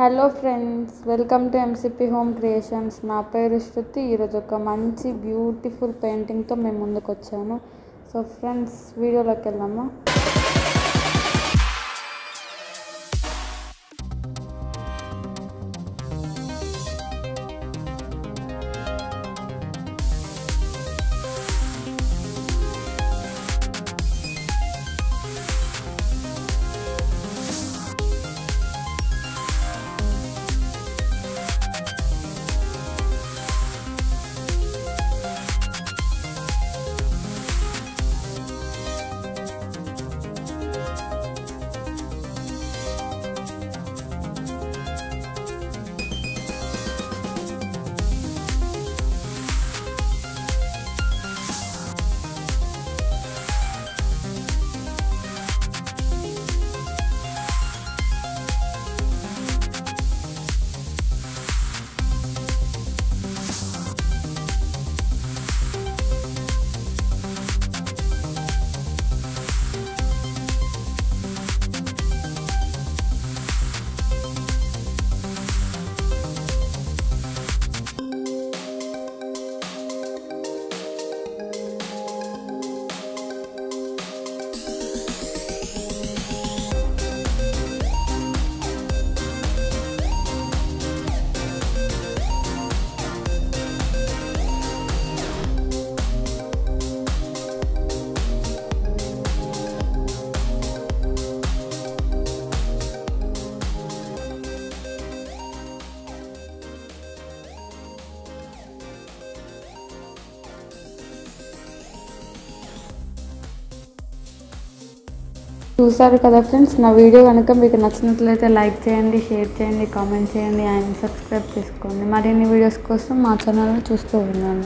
Hello friends welcome to MCP home creations నా పేరు శృతి. ఈరోజు ఒక మంచి బ్యూటిఫుల్ పెయింటింగ్తో మేము ముందుకు వచ్చాను సో ఫ్రెండ్స్ వీడియోలోకి వెళ్దామా? చూసారు కదా ఫ్రెండ్స్ నా వీడియో కనుక మీకు నచ్చినట్లయితే లైక్ చేయండి షేర్ చేయండి కామెంట్ చేయండి అండ్ సబ్స్క్రైబ్ చేసుకోండి. మరిన్ని వీడియోస్ కోసం మా ఛానల్ని చూస్తూ ఉండండి.